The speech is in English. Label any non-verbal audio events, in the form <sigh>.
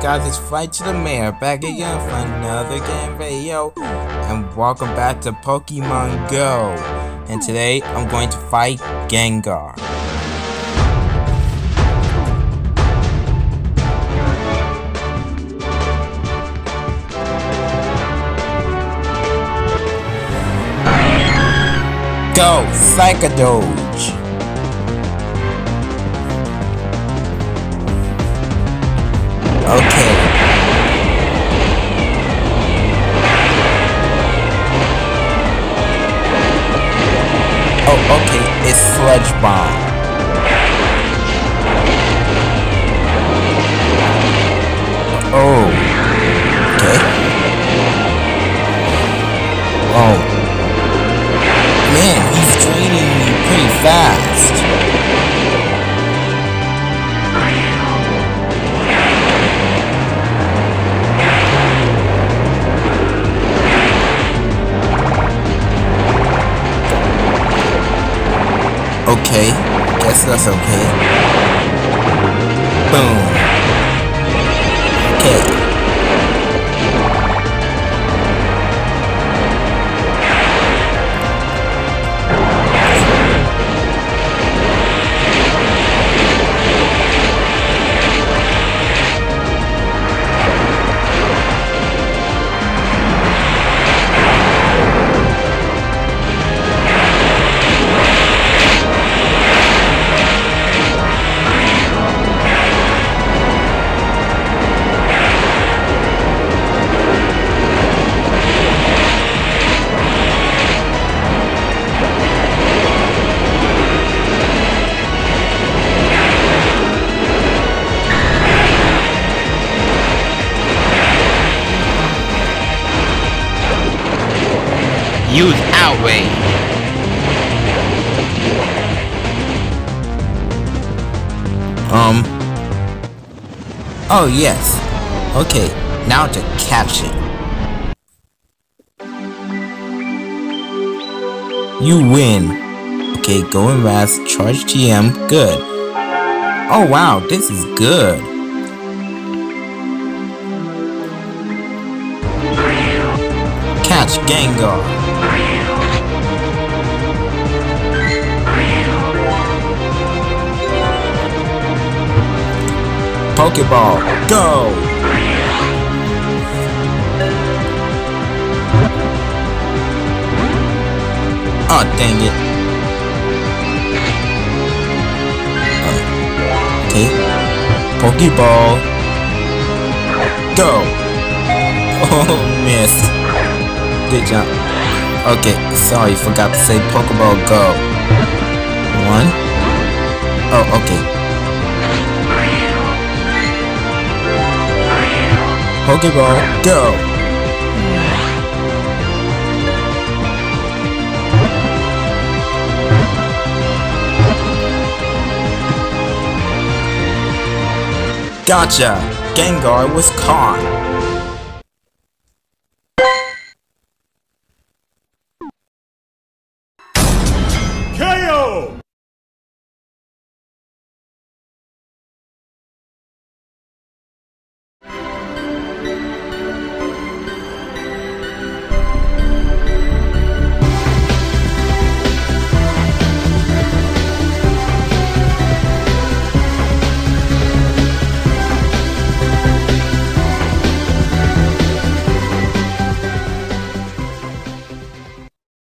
guys, it's Flight to the Mayor back again for another game video and welcome back to Pokemon Go and today I'm going to fight Gengar. Go, Psychodoge! Okay. Oh, okay, it's Sludge Bomb. Okay, guess that's okay. Boom. Okay. Use outrage. Um. Oh, yes. Okay, now to catch it. You win. Okay, go and rest, charge TM, good. Oh wow, this is good. Catch Gengar. Pokeball, go! Oh, dang it. Okay. Pokeball, go! <laughs> Oh, missed. Good job. Okay, sorry, forgot to say Pokeball, go. One. Oh, okay. Pokeball, go! Gotcha! Gengar was caught!